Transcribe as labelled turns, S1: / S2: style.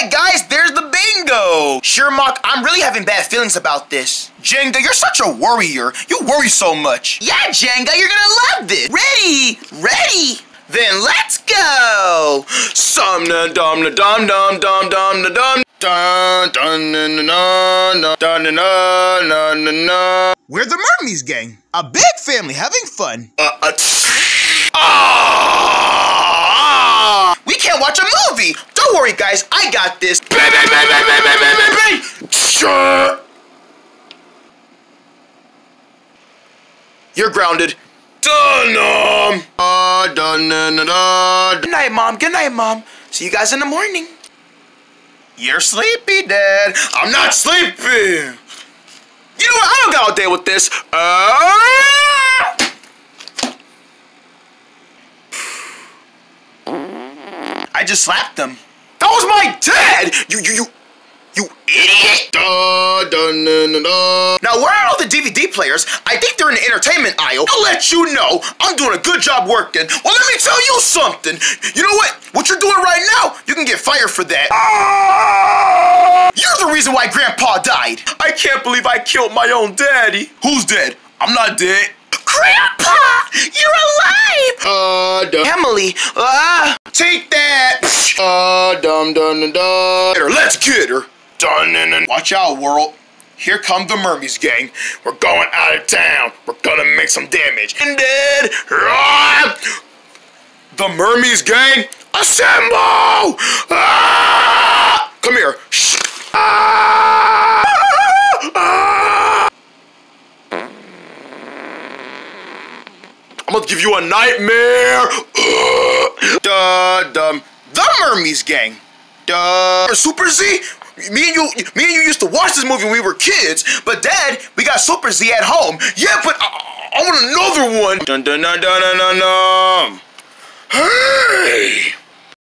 S1: Alright guys, there's the bingo! Sure, I'm really having bad feelings about this. Jenga, you're such a worrier. You worry so much. Yeah, Jenga, you're gonna love this. Ready? Ready? Then let's go! Sum na dum na dum dum dum dum na dum dun dun na na na dun na na na na na We're the Murmes gang. A big family having fun. Uh, uh, ah! We can't watch a movie! Don't worry, guys, I got this. Sure. You're grounded. Dun-um. Uh, dun dun dun dun. Good night, Mom. Good night, Mom. See you guys in the morning. You're sleepy, Dad. I'm not sleepy. You know what? I don't got all day with this. Uh... I just slapped them. That was my dad! You, you, you, you idiot! Da, da, na, na, na. Now, where are all the DVD players? I think they're in the entertainment aisle. I'll let you know. I'm doing a good job working. Well, let me tell you something. You know what? What you're doing right now, you can get fired for that. Ah! You're the reason why Grandpa died. I can't believe I killed my own daddy. Who's dead? I'm not dead. Grandpa! You're alive! Uh, duh. Emily, ah! Uh, Uh, dum dum dum. Let's get her. Dun dun dun. Watch out, world. Here come the Murmes gang. We're going out of town. We're gonna make some damage. And dead. The Murmes gang, assemble! Ah! Come here. Shh. Ah! Ah! I'm gonna give you a nightmare. Duh, dum. The Murmes gang. Duh. Super Z. Me and you, me and you used to watch this movie when we were kids, but Dad, we got Super Z at home. Yeah, but I, I want another one. Dun dun dun dun dun dun. dun. Hey.